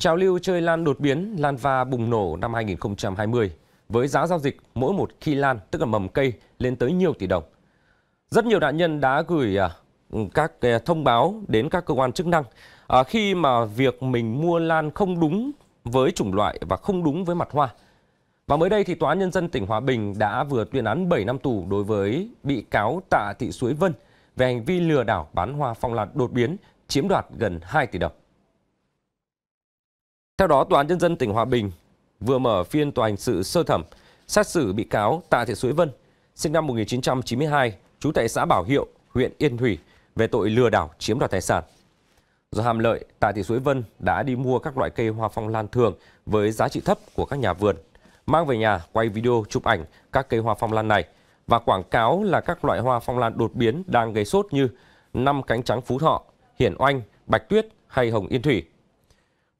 Trào lưu chơi lan đột biến, lan va bùng nổ năm 2020 với giá giao dịch mỗi một khi lan, tức là mầm cây, lên tới nhiều tỷ đồng. Rất nhiều nạn nhân đã gửi à, các à, thông báo đến các cơ quan chức năng à, khi mà việc mình mua lan không đúng với chủng loại và không đúng với mặt hoa. Và mới đây thì Tòa án Nhân dân tỉnh Hòa Bình đã vừa tuyên án 7 năm tù đối với bị cáo Tạ Thị Suối Vân về hành vi lừa đảo bán hoa phong lan đột biến chiếm đoạt gần 2 tỷ đồng. Theo đó, Tòa án Nhân dân tỉnh Hòa Bình vừa mở phiên tòa hình sự sơ thẩm xét xử bị cáo Tạ Thị Suối Vân, sinh năm 1992, trú tại xã Bảo Hiệu, huyện Yên Thủy về tội lừa đảo chiếm đoạt tài sản. Do ham lợi, Tạ Thị Suối Vân đã đi mua các loại cây hoa phong lan thường với giá trị thấp của các nhà vườn, mang về nhà quay video chụp ảnh các cây hoa phong lan này và quảng cáo là các loại hoa phong lan đột biến đang gây sốt như năm cánh trắng phú thọ, hiển oanh, bạch tuyết hay hồng yên thủy.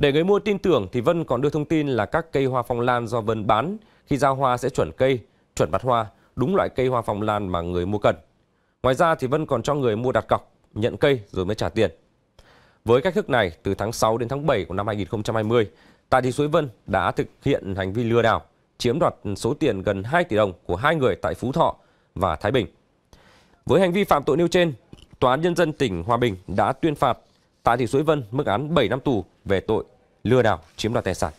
Để người mua tin tưởng thì Vân còn đưa thông tin là các cây hoa phong lan do Vân bán khi giao hoa sẽ chuẩn cây, chuẩn bắt hoa, đúng loại cây hoa phong lan mà người mua cần. Ngoài ra thì Vân còn cho người mua đặt cọc, nhận cây rồi mới trả tiền. Với cách thức này, từ tháng 6 đến tháng 7 của năm 2020, Tạ Thị Suối Vân đã thực hiện hành vi lừa đảo, chiếm đoạt số tiền gần 2 tỷ đồng của hai người tại Phú Thọ và Thái Bình. Với hành vi phạm tội nêu trên, Tòa án Nhân dân tỉnh Hòa Bình đã tuyên phạt Tạ Thị Suối Vân mức án 7 năm tù về tội lừa đảo chiếm đoạt tài sản.